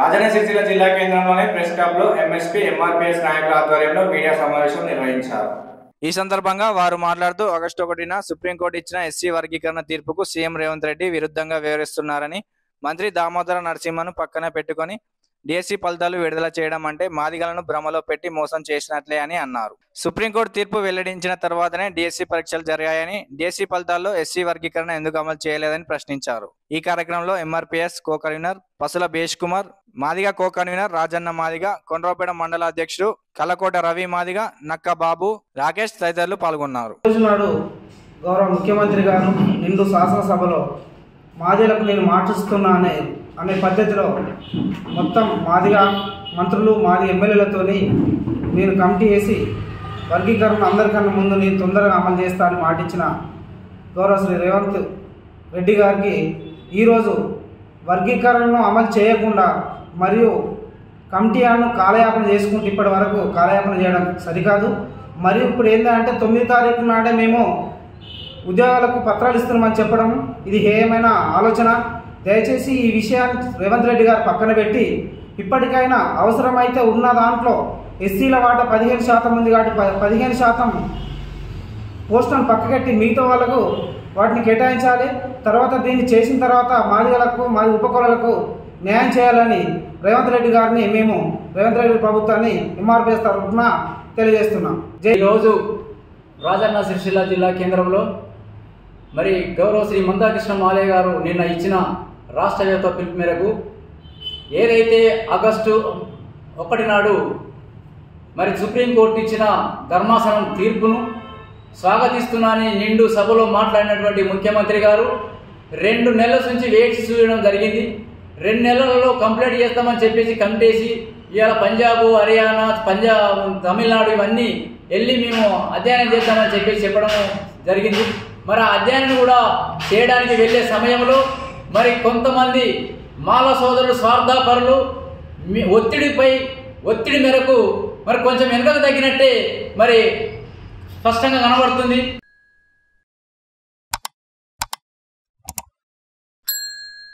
రాజన్న సిరిసిల్ల జిల్లా కేంద్రంలోని ప్రెస్ క్లబ్లో ఎంఎస్పీ ఎంఆర్పీఎస్ నాయకుల ఆధ్వర్యంలో మీడియా సమావేశం నిర్వహించారు. ఈ సందర్భంగా వారు మాట్లాడుతూ ఆగస్టు ఒకటిన సుప్రీంకోర్టు ఇచ్చిన ఎస్సీ వర్గీకరణ తీర్పుకు సీఎం రేవంత్ రెడ్డి విరుద్ధంగా వ్యవహరిస్తున్నారని మంత్రి దామోదర నరసింహను పక్కన పెట్టుకొని డిఎస్సి ఫలితాలు విడుదల చేయడం అంటే మాదిగలను భ్రమలో పెట్టి మోసం చేసినట్లే అని అన్నారు. సుప్రీంకోర్టు తీర్పు వెల్లడించిన తర్వాతనే డిఎస్సి పరీక్షలు జరిగాయని డిఎస్సి ఫలితాల్లో ఎస్సీ వర్గీకరణ ఎందుకు అమలు చేయలేదని ప్రశ్నించారు. ఈ కార్యక్రమంలో MRPS co convener Pasula Bhesh Kumar Madiga co convener Rajanna Madiga Kondrapeta మండల అధ్యక్షుడు కలకోట రవి మాదిగ నక్క బాబు రాకేష్ తదితరులు పాల్గొన్నారు. గౌరవ ముఖ్యమంత్రి గారు నిండు శాసనసభలో మాదిలకు నేను మాటిస్తున్నా అనే అనే పద్ధతిలో మొత్తం మాదిగా మంత్రులు మాది ఎమ్మెల్యేలతోని నేను కమిటీ వేసి వర్గీకరణ అందరికన్నా ముందు నేను తొందరగా అమలు చేస్తానని మాటించిన గౌరవ శ్రీ రేవంత్ రెడ్డి గారికి ఈరోజు వర్గీకరణను అమలు చేయకుండా మరియు కమిటీలను కాలయాపన చేసుకుంటూ ఇప్పటి వరకు కాలయాపన చేయడం సరికాదు. మరియు ఇప్పుడు ఏంటంటే తొమ్మిది తారీఖు నాడే మేము ఉద్యోగాలకు పత్రాలు ఇస్తున్నామని చెప్పడం ఇది హేయమైన ఆలోచన. దయచేసి ఈ విషయాన్ని రేవంత్ రెడ్డి గారు పక్కన పెట్టి ఇప్పటికైనా అవసరమైతే ఉన్న దాంట్లో ఎస్సీల వాట పదిహేను శాతం ఉంది కాబట్టి పదిహేను శాతం పోస్టులను పక్కకెట్టి మిగతా వాళ్ళకు వాటిని కేటాయించాలి. తర్వాత దీన్ని చేసిన తర్వాత మాదిగలకు మాది ఉపకులాలకు న్యాయం చేయాలని రేవంత్ రెడ్డి గారిని మేము రేవంత్ రెడ్డి ప్రభుత్వాన్ని ఎంఆర్పీఎస్ తరఫున తెలియజేస్తున్నాం. జై ఈరోజు రాజన్న సిరిసిల్ల జిల్లా కేంద్రంలో మరి గౌరవ శ్రీ మందాకృష్ణ మాలయ్య గారు నిన్న ఇచ్చిన రాష్ట్ర వ్యాప్త పిలుపు మేరకు ఏదైతే ఆగస్టు ఒకటి నాడు మరి సుప్రీంకోర్టు ఇచ్చిన ధర్మాసనం తీర్పును స్వాగతిస్తున్నానని నిండు సభలో మాట్లాడినటువంటి ముఖ్యమంత్రి గారు రెండు నెలల నుంచి వేచి చూడడం జరిగింది. రెండు నెలలలో కంప్లీట్ చేస్తామని చెప్పేసి కమిటేసి ఇవాళ పంజాబ్ హర్యానా పంజాబ్ తమిళనాడు ఇవన్నీ వెళ్ళి మేము అధ్యయనం చేస్తామని చెప్పేసి చెప్పడం జరిగింది. మరి ఆ అధ్యయనం కూడా చేయడానికి వెళ్ళే సమయంలో మరి కొంతమంది మాల సోదరులు స్వార్థపరులు మీ ఒత్తిడిపై ఒత్తిడి మేరకు మరి కొంచెం వెనుకకు తగ్గినట్టే మరి స్పష్టంగా కనబడుతుంది.